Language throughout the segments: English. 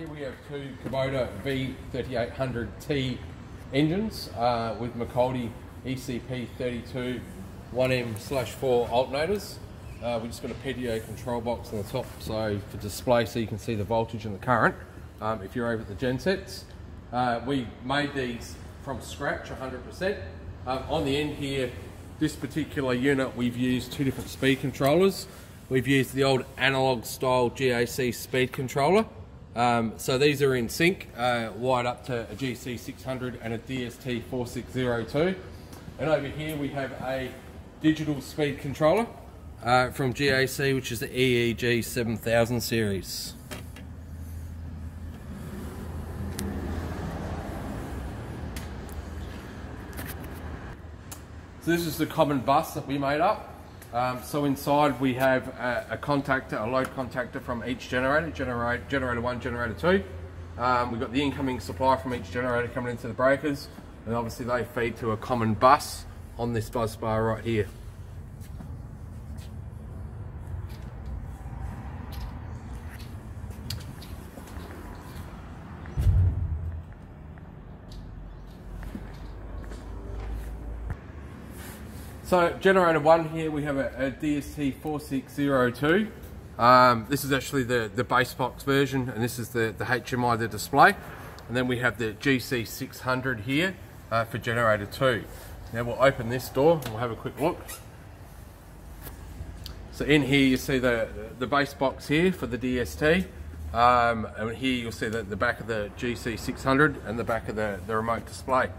here we have two Kubota V3800T engines uh, with Mecc Alte ECP32 1M slash 4 alternators. Uh, we just got a PTO control box on the top so for display so you can see the voltage and the current um, if you're over at the gensets. Uh, we made these from scratch 100%. Um, on the end here, this particular unit we've used two different speed controllers. We've used the old analog style GAC speed controller. Um, so these are in sync, uh, wired up to a GC600 and a DST4602. And over here we have a digital speed controller uh, from GAC, which is the EEG 7000 series. So this is the common bus that we made up. Um, so inside we have a, a, contactor, a load contactor from each generator, generator, generator 1, generator 2. Um, we've got the incoming supply from each generator coming into the breakers and obviously they feed to a common bus on this bus bar right here. So generator one here, we have a, a DST4602. Um, this is actually the, the base box version and this is the, the HMI, the display. And then we have the GC600 here uh, for generator two. Now we'll open this door and we'll have a quick look. So in here you see the, the base box here for the DST. Um, and here you'll see the, the back of the GC600 and the back of the, the remote display.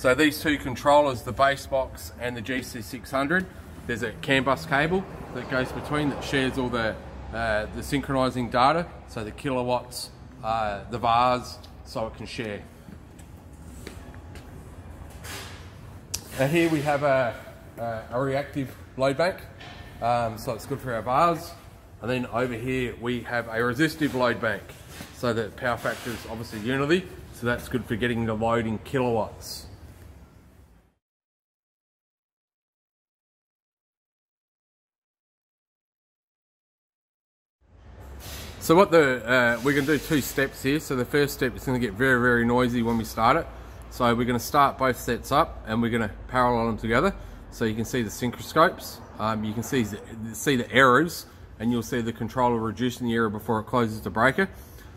So these two controllers, the base box and the GC600, there's a CAN bus cable that goes between that shares all the, uh, the synchronizing data, so the kilowatts, uh, the VARs, so it can share. Now here we have a, a, a reactive load bank, um, so it's good for our VARs. And then over here we have a resistive load bank, so the power factor is obviously unity, so that's good for getting the load in kilowatts. So what the, uh, we're to do two steps here. So the first step is going to get very, very noisy when we start it. So we're going to start both sets up and we're going to parallel them together. So you can see the synchroscopes, um, you can see, see the errors and you'll see the controller reducing the error before it closes the breaker.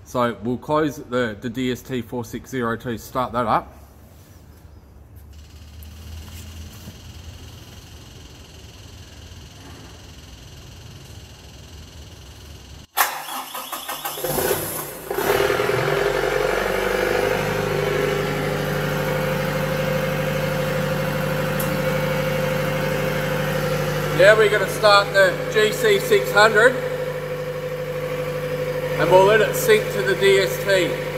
So we'll close the, the DST4602, start that up. Now we're going to start the GC600 and we'll let it sync to the DST.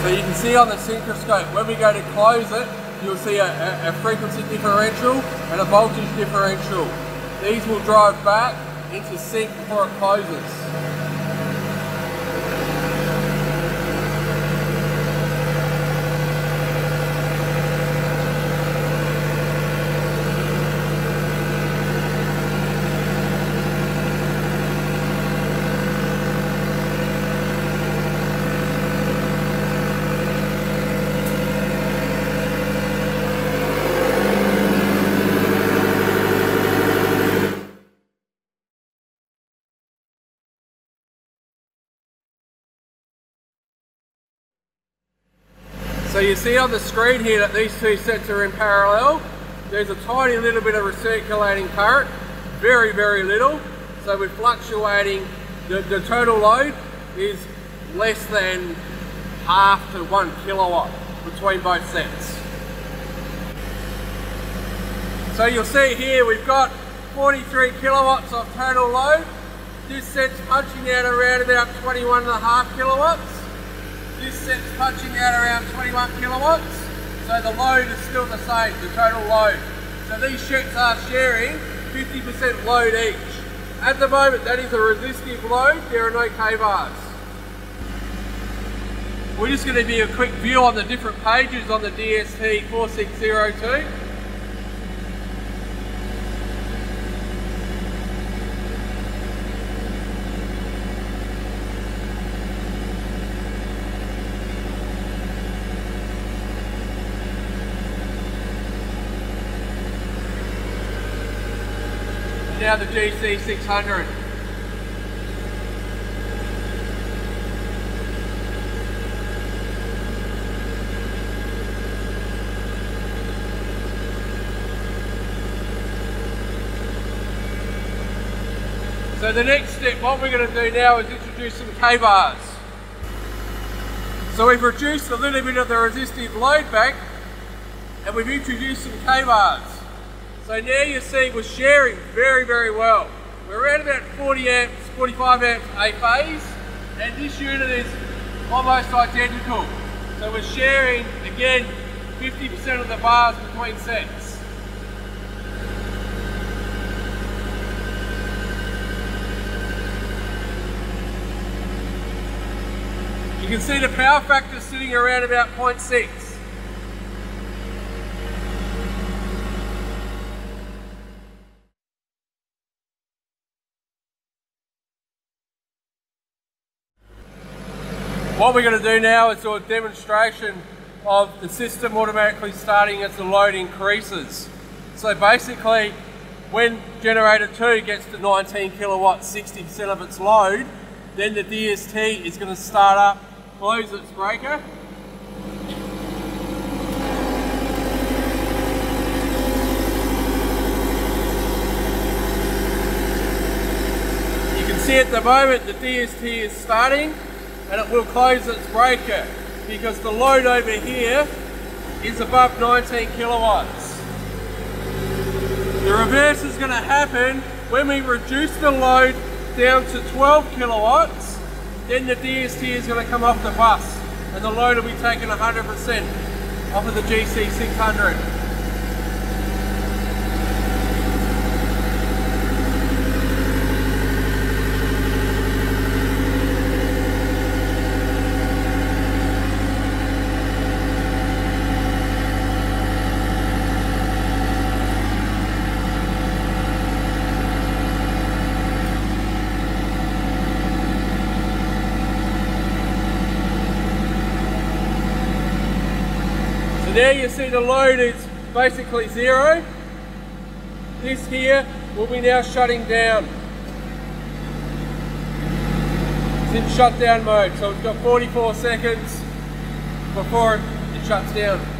So you can see on the synchroscope when we go to close it you'll see a, a, frequency differential and a voltage differential. These will drive back into sync before it closes. So you see on the screen here that these two sets are in parallel. There's a tiny little bit of recirculating current, very, very little. So we're fluctuating, the, the total load is less than half to one kilowatt between both sets. So you'll see here we've got 43 kilowatts of total load. This set's punching out around about 21 and a half kilowatts. This set's punching out around 21 kilowatts, so the load is still the same, the total load. So these sets are sharing 50% load each. At the moment, that is a resistive load. There are no K-VARs. We're just going to be a quick view on the different pages on the DST 4602. Now the GC600. So the next step, what we're going to do now is introduce some K-VARs. So we've reduced a little bit of the resistive load back and we've introduced some K-VARs. So now you see we're sharing very, very well. We're at about 40 amps, 45 amps a phase and this unit is almost identical. So we're sharing, again, 50% of the VARs between sets. You can see the power factor sitting around about 0.6. What we're going to do now is do a demonstration of the system automatically starting as the load increases. So basically, when generator 2 gets to 19 kilowatts, 60% of its load, then the DST is going to start up close its breaker. You can see at the moment the DST is starting and it will close its breaker because the load over here is above 19 kilowatts. The reverse is going to happen when we reduce the load down to 12 kilowatts then the DST is going to come off the bus and the load will be taken 100% off of the GC600. Now you see the load is basically zero. This here will be now shutting down. It's in shutdown mode, so it's got 44 seconds before it shuts down.